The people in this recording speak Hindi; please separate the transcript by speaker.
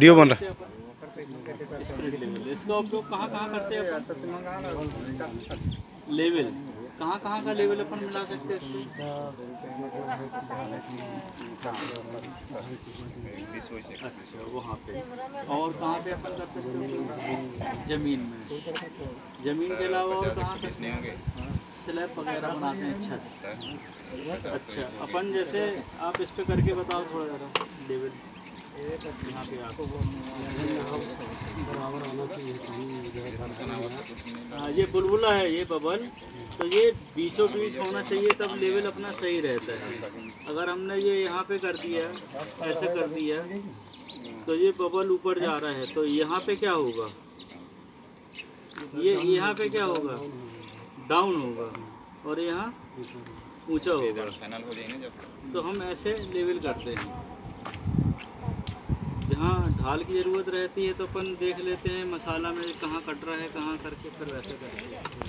Speaker 1: वीडियो बन रहा है।
Speaker 2: इसका उपयोग कहाँ कहाँ करते हैं लेवल कहाँ कहाँ का लेवल अपन मिला सकते हैं अच्छा वहाँ पे। और कहाँ पे अपन कर सकते हैं ज़मीन में। ज़मीन के अलावा और कहाँ करते स्लैब वगैरह बनाते हैं, छत। अच्छा अपन जैसे आप इस पे करके बताओ थोड़ा ज़रा लेवल ये बुलबुला है, ये बबल। तो ये बीचों बीच होना चाहिए, तब लेवल अपना सही रहता है। अगर हमने ये यहाँ पे कर दिया, ऐसे कर दिया तो ये बबल ऊपर जा रहा है। तो यहाँ पे क्या होगा? ये यहाँ पे क्या होगा? डाउन होगा। और यहाँ ऊँचा होगा। तो हम ऐसे लेवल करते हैं। जहाँ ढाल की ज़रूरत रहती है तो अपन देख लेते हैं मसाला में कहाँ कट रहा है, कहाँ करके फिर वैसे करते हैं।